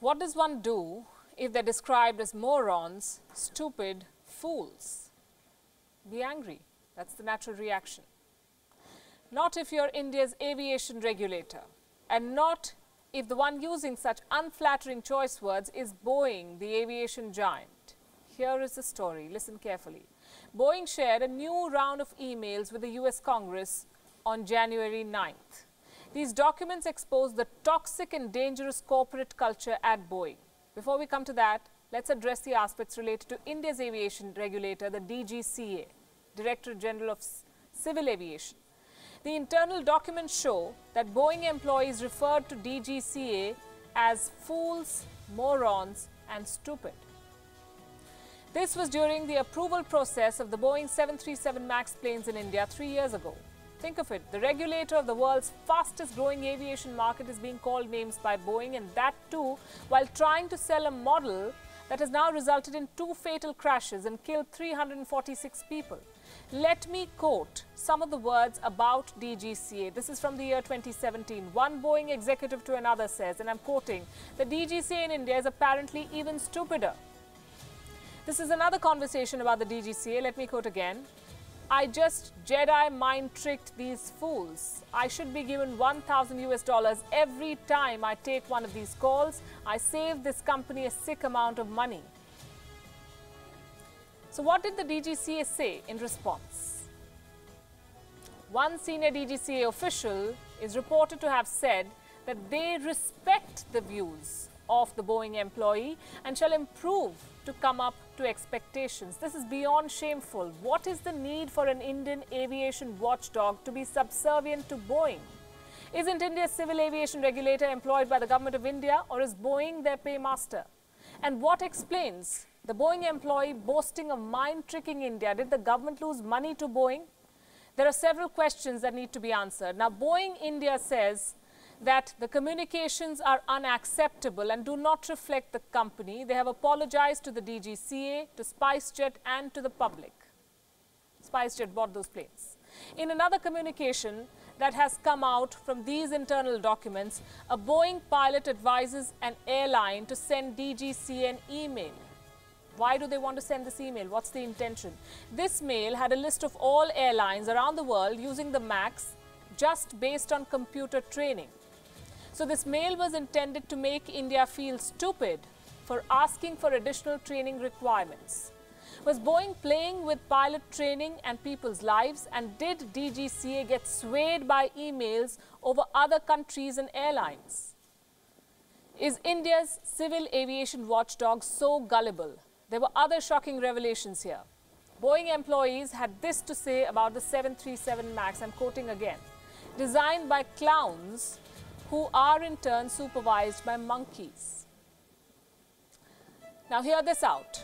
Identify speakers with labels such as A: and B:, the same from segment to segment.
A: What does one do if they're described as morons, stupid, fools? Be angry. That's the natural reaction. Not if you're India's aviation regulator, and not if the one using such unflattering choice words is Boeing, the aviation giant. Here is the story. Listen carefully. Boeing shared a new round of emails with the US Congress on January 9th. These documents expose the toxic and dangerous corporate culture at Boeing. Before we come to that, let's address the aspects related to India's aviation regulator, the DGCA, Director General of Civil Aviation. The internal documents show that Boeing employees referred to DGCA as fools, morons, and stupid. This was during the approval process of the Boeing 737 MAX planes in India three years ago. Think of it, the regulator of the world's fastest growing aviation market is being called names by Boeing, and that too while trying to sell a model that has now resulted in two fatal crashes and killed 346 people. Let me quote some of the words about DGCA. This is from the year 2017. One Boeing executive to another says, and I'm quoting, the DGCA in India is apparently even stupider. This is another conversation about the DGCA. Let me quote again. I just Jedi mind tricked these fools. I should be given 1000 US dollars every time I take one of these calls. I saved this company a sick amount of money. So what did the DGCA say in response? One senior DGCA official is reported to have said that they respect the views of the Boeing employee and shall improve to come up to expectations. This is beyond shameful. What is the need for an Indian aviation watchdog to be subservient to Boeing? Isn't India's civil aviation regulator employed by the government of India or is Boeing their paymaster? And what explains the Boeing employee boasting of mind tricking India? Did the government lose money to Boeing? There are several questions that need to be answered. Now, Boeing India says that the communications are unacceptable and do not reflect the company. They have apologized to the DGCA, to SpiceJet and to the public. SpiceJet bought those planes. In another communication that has come out from these internal documents, a Boeing pilot advises an airline to send DGCA an email. Why do they want to send this email? What's the intention? This mail had a list of all airlines around the world using the MAX just based on computer training. So this mail was intended to make India feel stupid for asking for additional training requirements. Was Boeing playing with pilot training and people's lives? And did DGCA get swayed by emails over other countries and airlines? Is India's civil aviation watchdog so gullible? There were other shocking revelations here. Boeing employees had this to say about the 737 MAX, I'm quoting again. Designed by clowns who are in turn supervised by monkeys. Now hear this out.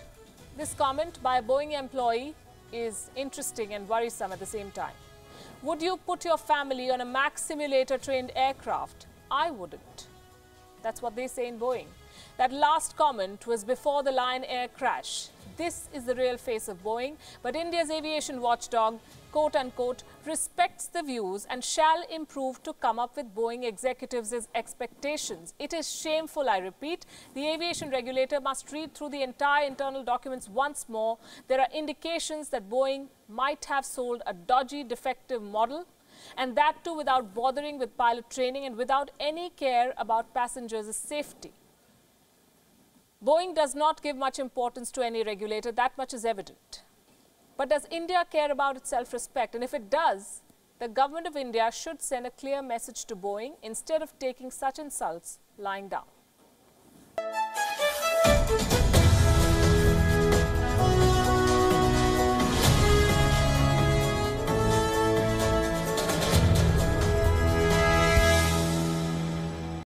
A: This comment by a Boeing employee is interesting and worrisome at the same time. Would you put your family on a MAX simulator trained aircraft? I wouldn't. That's what they say in Boeing. That last comment was before the Lion Air crash. This is the real face of Boeing, but India's aviation watchdog, quote unquote, respects the views and shall improve to come up with Boeing executives' expectations. It is shameful, I repeat. The aviation regulator must read through the entire internal documents once more. There are indications that Boeing might have sold a dodgy, defective model and that too without bothering with pilot training and without any care about passengers' safety. Boeing does not give much importance to any regulator, that much is evident. But does India care about its self-respect? And if it does, the government of India should send a clear message to Boeing instead of taking such insults lying down.